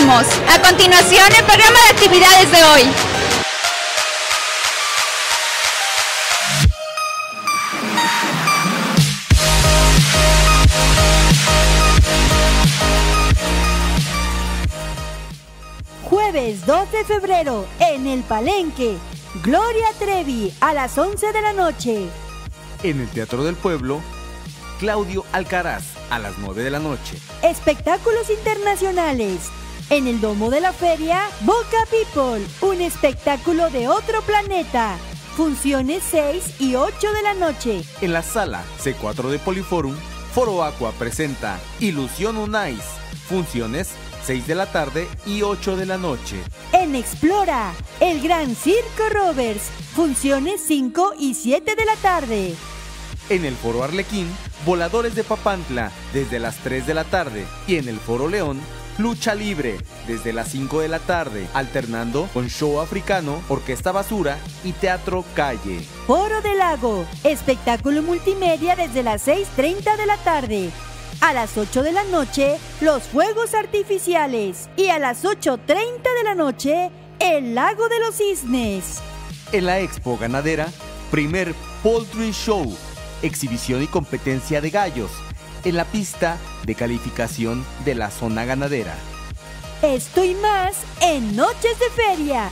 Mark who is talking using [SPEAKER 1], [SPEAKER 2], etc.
[SPEAKER 1] seguimos. A continuación, el programa de actividades de hoy.
[SPEAKER 2] Jueves 2 de febrero, en el Palenque, Gloria Trevi a las 11 de la noche.
[SPEAKER 3] En el Teatro del Pueblo, Claudio Alcaraz a las 9 de la noche.
[SPEAKER 2] Espectáculos internacionales. En el Domo de la Feria, Boca People, un espectáculo de otro planeta. Funciones 6 y 8 de la noche.
[SPEAKER 3] En la sala C4 de Poliforum, Foro Aqua presenta Ilusión Unais. Funciones 6 de la tarde y 8 de la noche.
[SPEAKER 2] En Explora, el Gran Circo Rovers, funciones 5 y 7 de la tarde.
[SPEAKER 3] En el Foro Arlequín, Voladores de Papantla desde las 3 de la tarde. Y en el Foro León, Lucha Libre desde las 5 de la tarde, alternando con show africano, orquesta basura y teatro calle.
[SPEAKER 2] Foro del Lago, espectáculo multimedia desde las 6.30 de la tarde. A las 8 de la noche, los fuegos artificiales. Y a las 8.30 de la noche, el lago de los cisnes.
[SPEAKER 3] En la Expo Ganadera, primer Poultry Show, exhibición y competencia de gallos, en la pista de calificación de la zona ganadera.
[SPEAKER 2] Esto y más en Noches de Feria,